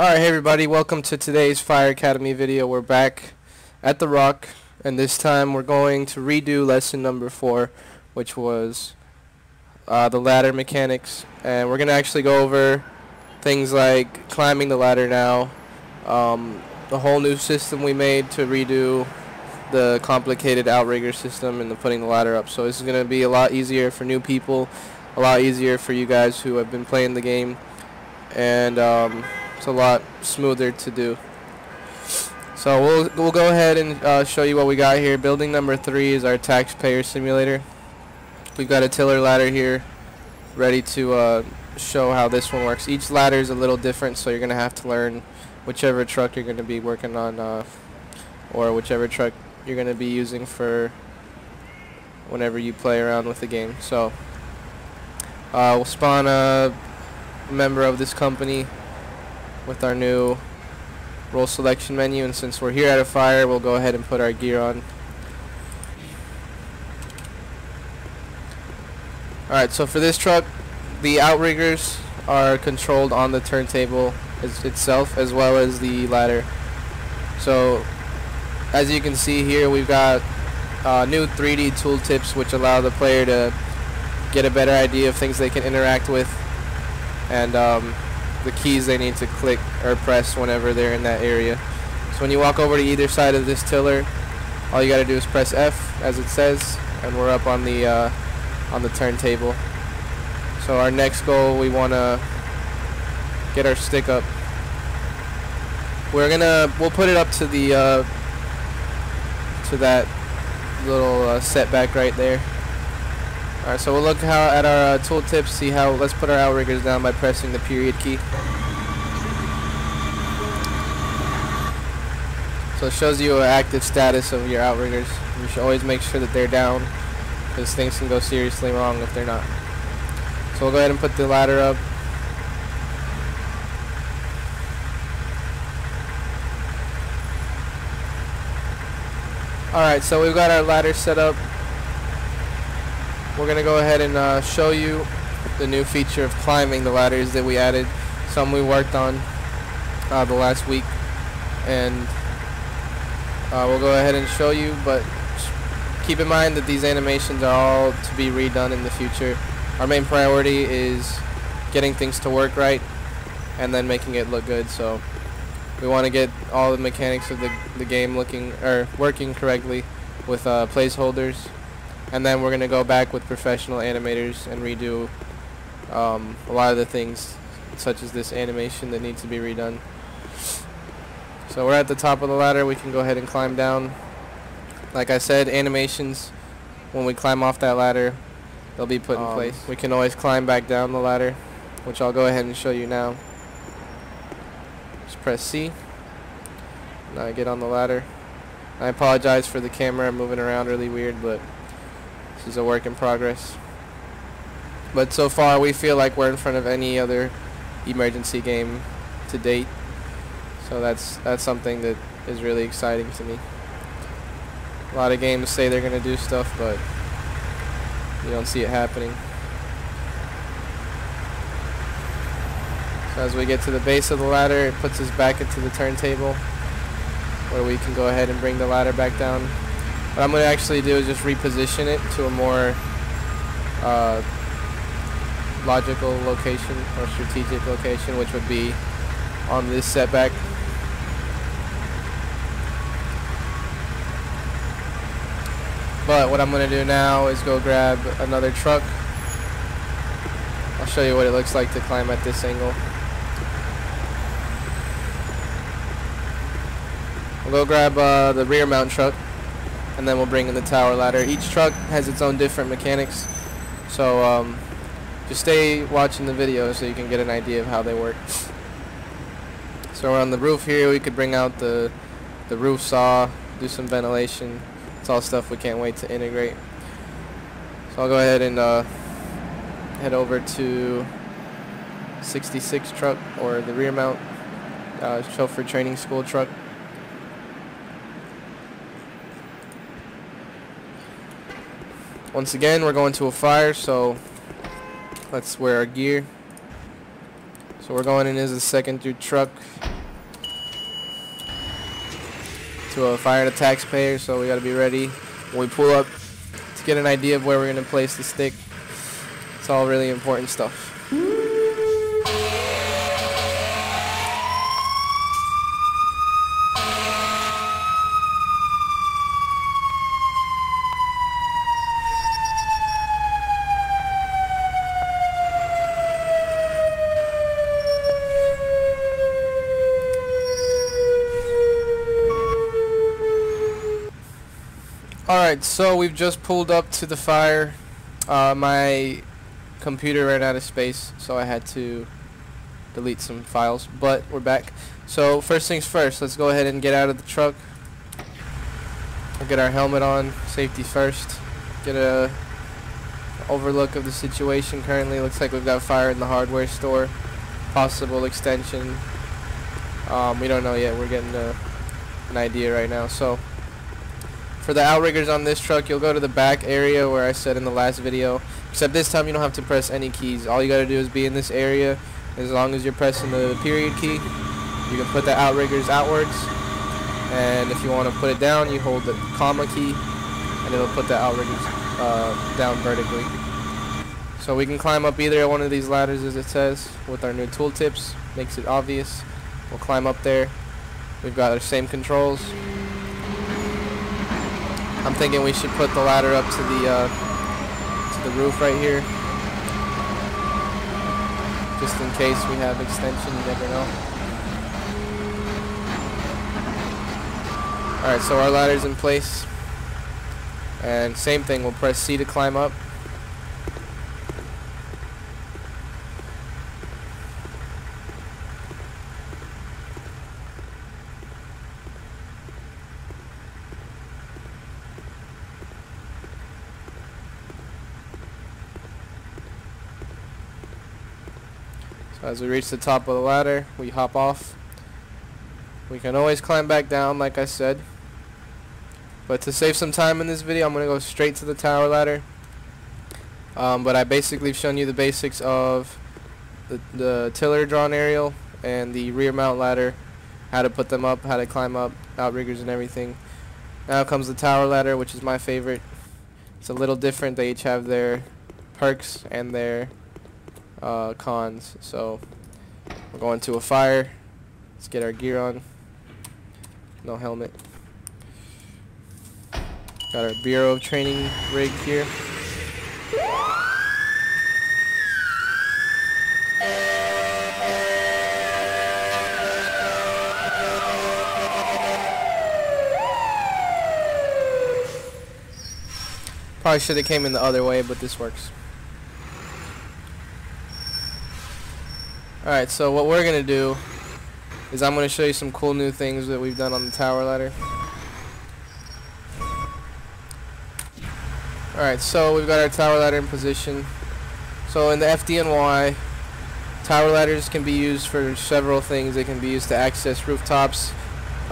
Alright, hey everybody, welcome to today's Fire Academy video. We're back at the Rock, and this time we're going to redo lesson number 4, which was uh, the ladder mechanics. And we're going to actually go over things like climbing the ladder now, um, the whole new system we made to redo the complicated outrigger system and the putting the ladder up. So this is going to be a lot easier for new people, a lot easier for you guys who have been playing the game. And um, it's a lot smoother to do. So we'll we'll go ahead and uh, show you what we got here. Building number three is our taxpayer simulator. We've got a tiller ladder here, ready to uh, show how this one works. Each ladder is a little different, so you're gonna have to learn whichever truck you're gonna be working on, uh, or whichever truck you're gonna be using for whenever you play around with the game. So uh, we'll spawn a member of this company with our new role selection menu and since we're here at a fire we'll go ahead and put our gear on. Alright so for this truck the outriggers are controlled on the turntable itself as well as the ladder. So as you can see here we've got uh, new 3D tooltips which allow the player to get a better idea of things they can interact with. And um, the keys they need to click or press whenever they're in that area. So when you walk over to either side of this tiller, all you got to do is press F as it says, and we're up on the uh, on the turntable. So our next goal, we want to get our stick up. We're gonna we'll put it up to the uh, to that little uh, setback right there. Alright, so we'll look how at our uh, tooltips, see how, let's put our outriggers down by pressing the period key. So it shows you an active status of your outriggers. You should always make sure that they're down, because things can go seriously wrong if they're not. So we'll go ahead and put the ladder up. Alright, so we've got our ladder set up we're going to go ahead and uh, show you the new feature of climbing the ladders that we added. Some we worked on uh, the last week. And uh, we'll go ahead and show you, but keep in mind that these animations are all to be redone in the future. Our main priority is getting things to work right and then making it look good. So we want to get all the mechanics of the, the game looking or working correctly with uh, placeholders and then we're gonna go back with professional animators and redo um, a lot of the things such as this animation that needs to be redone. So we're at the top of the ladder. We can go ahead and climb down. Like I said animations when we climb off that ladder they'll be put um, in place. We can always climb back down the ladder which I'll go ahead and show you now. Just press C. Now I get on the ladder. I apologize for the camera moving around really weird but this is a work in progress. But so far we feel like we're in front of any other emergency game to date. So that's that's something that is really exciting to me. A lot of games say they're going to do stuff, but you don't see it happening. So as we get to the base of the ladder, it puts us back into the turntable where we can go ahead and bring the ladder back down what I'm going to actually do is just reposition it to a more uh, logical location or strategic location, which would be on this setback. But what I'm going to do now is go grab another truck. I'll show you what it looks like to climb at this angle. I'll go grab uh, the rear mount truck and then we'll bring in the tower ladder. Each truck has its own different mechanics, so um, just stay watching the video so you can get an idea of how they work. So we're on the roof here, we could bring out the, the roof saw, do some ventilation. It's all stuff we can't wait to integrate. So I'll go ahead and uh, head over to 66 truck or the rear mount uh, chauffeur training school truck. Once again, we're going to a fire, so let's wear our gear. So we're going in as a second due truck to a fire the taxpayer, so we got to be ready when we pull up to get an idea of where we're going to place the stick. It's all really important stuff. Alright, so we've just pulled up to the fire. Uh, my computer ran out of space, so I had to delete some files, but we're back. So first things first, let's go ahead and get out of the truck. Get our helmet on, safety first. Get a overlook of the situation currently. Looks like we've got fire in the hardware store. Possible extension. Um, we don't know yet. We're getting a, an idea right now. So for the outriggers on this truck, you'll go to the back area where I said in the last video. Except this time you don't have to press any keys. All you got to do is be in this area. As long as you're pressing the period key, you can put the outriggers outwards. And if you want to put it down, you hold the comma key, and it'll put the outriggers uh, down vertically. So we can climb up either one of these ladders as it says with our new tooltips. Makes it obvious. We'll climb up there. We've got our same controls. I'm thinking we should put the ladder up to the uh, to the roof right here, just in case we have extension. You never know. All right, so our ladder's in place, and same thing. We'll press C to climb up. As we reach the top of the ladder, we hop off. We can always climb back down, like I said. But to save some time in this video, I'm going to go straight to the tower ladder. Um, but I basically shown you the basics of the, the tiller drawn aerial and the rear mount ladder, how to put them up, how to climb up, outriggers and everything. Now comes the tower ladder, which is my favorite. It's a little different. They each have their perks and their uh, cons. So we're going to a fire. Let's get our gear on. No helmet. Got our Bureau of Training rig here. Probably should have came in the other way, but this works. Alright, so what we're going to do is I'm going to show you some cool new things that we've done on the tower ladder. Alright, so we've got our tower ladder in position. So in the FDNY, tower ladders can be used for several things. They can be used to access rooftops,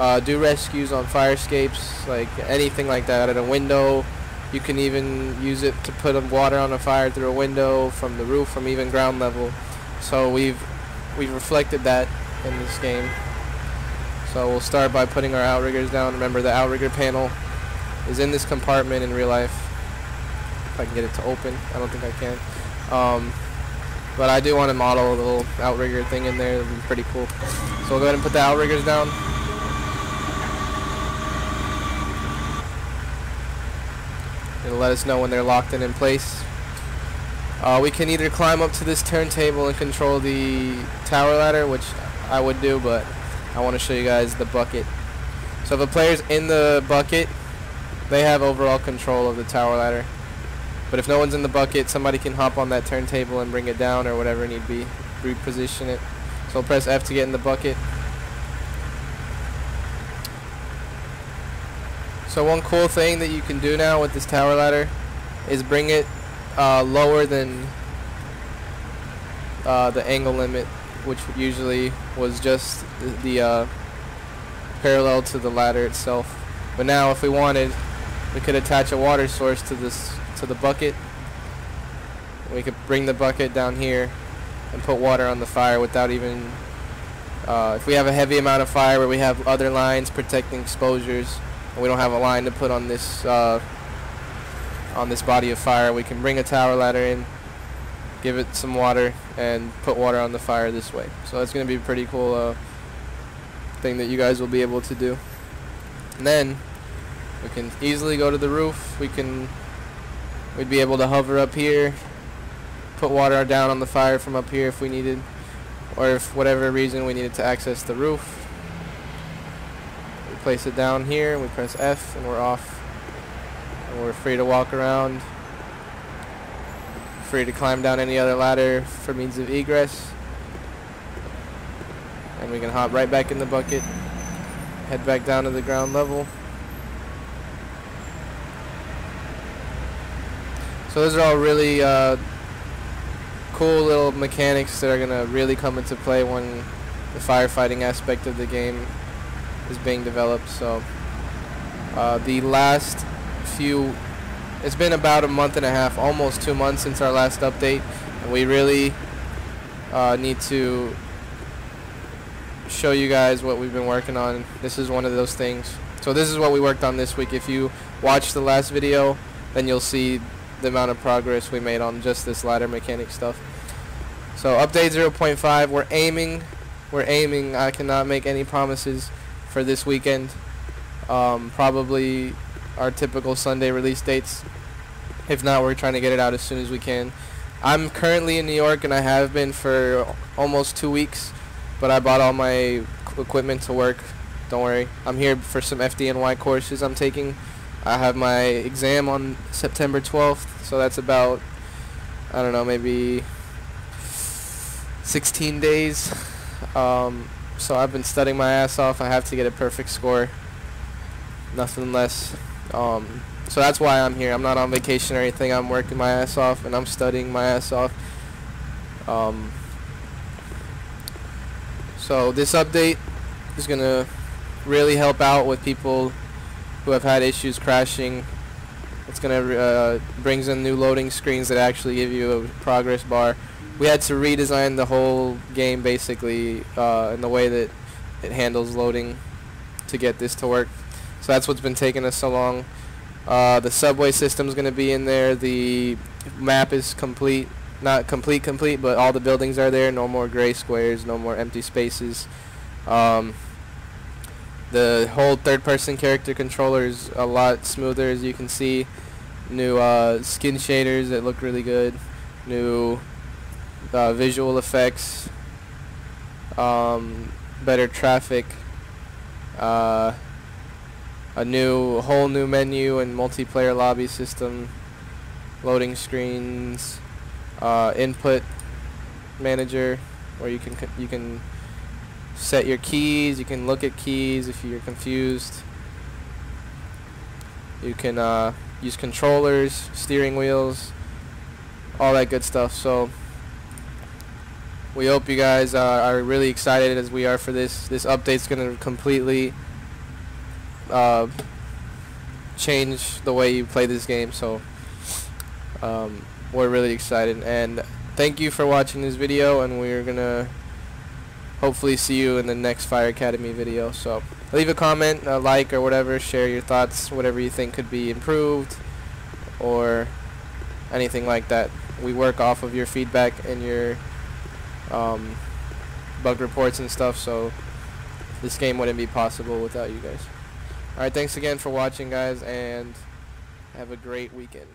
uh, do rescues on fire escapes, like anything like that, at a window. You can even use it to put water on a fire through a window, from the roof, from even ground level. So we've we've reflected that in this game. So we'll start by putting our outriggers down. Remember the outrigger panel is in this compartment in real life. If I can get it to open. I don't think I can. Um, but I do want to model a little outrigger thing in there. It'll be pretty cool. So we'll go ahead and put the outriggers down. It'll let us know when they're locked in in place. Uh, we can either climb up to this turntable and control the tower ladder, which I would do, but I want to show you guys the bucket. So if a player's in the bucket, they have overall control of the tower ladder. But if no one's in the bucket, somebody can hop on that turntable and bring it down or whatever need be, reposition it. So I'll press F to get in the bucket. So one cool thing that you can do now with this tower ladder is bring it uh, lower than uh, the angle limit, which usually was just the, uh, parallel to the ladder itself. But now, if we wanted, we could attach a water source to this to the bucket. We could bring the bucket down here and put water on the fire without even uh, if we have a heavy amount of fire where we have other lines protecting exposures and we don't have a line to put on this uh, on this body of fire. We can bring a tower ladder in give it some water and put water on the fire this way. So it's going to be a pretty cool uh, thing that you guys will be able to do. And then we can easily go to the roof. We can we'd be able to hover up here put water down on the fire from up here if we needed or if whatever reason we needed to access the roof. We place it down here we press F and we're off we're free to walk around. Free to climb down any other ladder for means of egress. And we can hop right back in the bucket. Head back down to the ground level. So those are all really uh, cool little mechanics that are going to really come into play when the firefighting aspect of the game is being developed. So uh, the last few, it's been about a month and a half, almost two months since our last update, and we really uh, need to show you guys what we've been working on. This is one of those things. So this is what we worked on this week. If you watch the last video, then you'll see the amount of progress we made on just this ladder mechanic stuff. So update 0.5, we're aiming, we're aiming, I cannot make any promises for this weekend. Um, probably our typical Sunday release dates. If not, we're trying to get it out as soon as we can. I'm currently in New York and I have been for almost two weeks, but I bought all my equipment to work. Don't worry. I'm here for some FDNY courses I'm taking. I have my exam on September 12th, so that's about, I don't know, maybe 16 days. Um, so I've been studying my ass off. I have to get a perfect score. Nothing less. Um, so that's why I'm here. I'm not on vacation or anything. I'm working my ass off and I'm studying my ass off. Um, so this update is going to really help out with people who have had issues crashing. It's gonna uh, brings in new loading screens that actually give you a progress bar. We had to redesign the whole game basically uh, in the way that it handles loading to get this to work. So that's what's been taking us so long. Uh, the subway system is going to be in there. The map is complete. Not complete complete, but all the buildings are there. No more gray squares, no more empty spaces. Um, the whole third person character controller is a lot smoother as you can see. New uh, skin shaders that look really good. New uh, visual effects. Um, better traffic. Uh, a new whole new menu and multiplayer lobby system. Loading screens. Uh, input manager where you can you can set your keys. You can look at keys if you're confused. You can uh, use controllers, steering wheels, all that good stuff. So we hope you guys uh, are really excited as we are for this. This update's going to completely uh, change the way you play this game. So um, we're really excited. And thank you for watching this video. And we're going to hopefully see you in the next Fire Academy video. So leave a comment, a like, or whatever. Share your thoughts, whatever you think could be improved, or anything like that. We work off of your feedback and your um, bug reports and stuff. So this game wouldn't be possible without you guys. Alright, thanks again for watching, guys, and have a great weekend.